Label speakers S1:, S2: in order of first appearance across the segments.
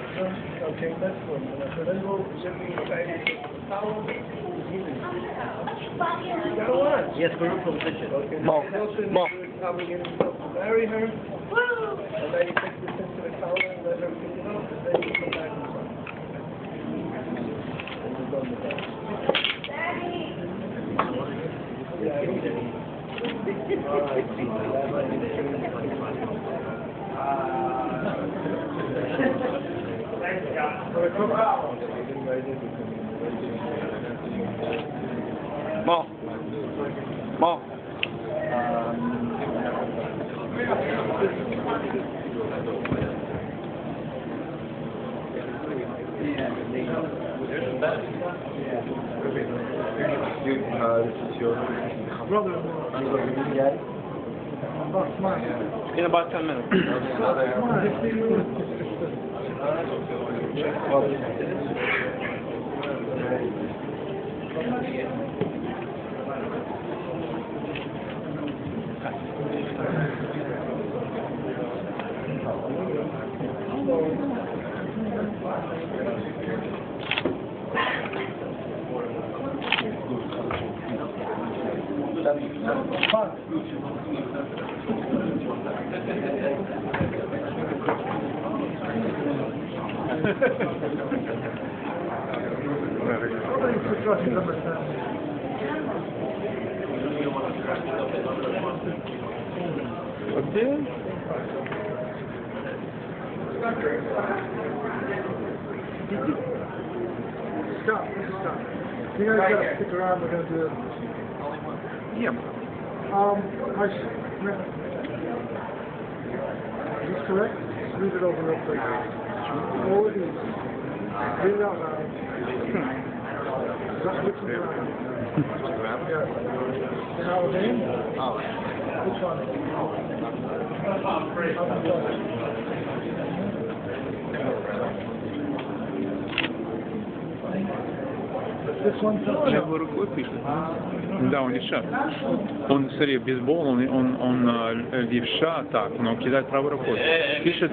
S1: Okay, that's good. So then we'll should be excited. How You got one.
S2: Yes, group position.
S1: Okay.
S3: Mo,
S1: Wilson, you would probably get himself to marry her. And then you take this into the counter and let her pick it up, and then you come back and sign. And we're done with that. Yeah,
S3: Mo. Mo. In about 10 minutes.
S1: Stop, stop. You guys gotta stick around, we're gonna do it.
S3: Yeah.
S1: Um, I, is this correct? Read it over real quick. Oh, it is. Read it out loud. Just around. Yeah. You know the name? Which one? This
S3: Левой рукой пишет. Да, он левша. Он, смотри, бейсбол, он, он, он э, левша, так, но кидает правой рукой. Пишет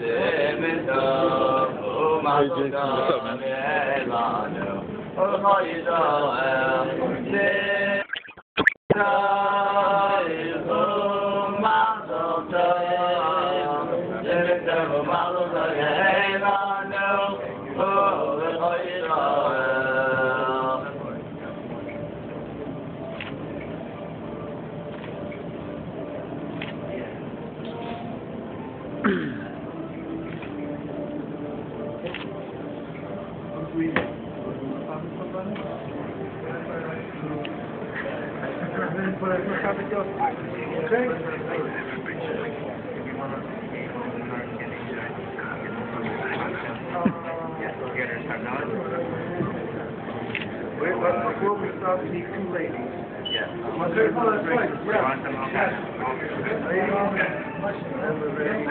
S3: What's up, man? mm then put it back up again. Okay?
S1: Wait, but before we start, we need two ladies. Yeah. What's her first place? Yeah. Lady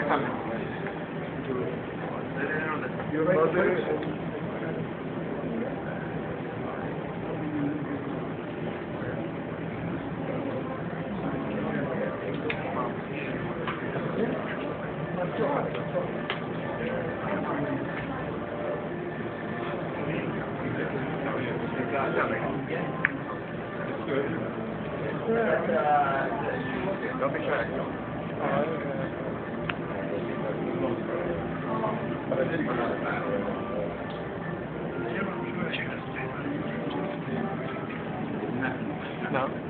S1: You're right.
S3: No.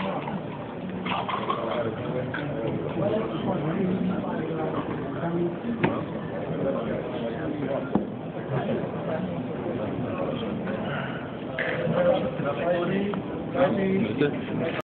S4: she doesn't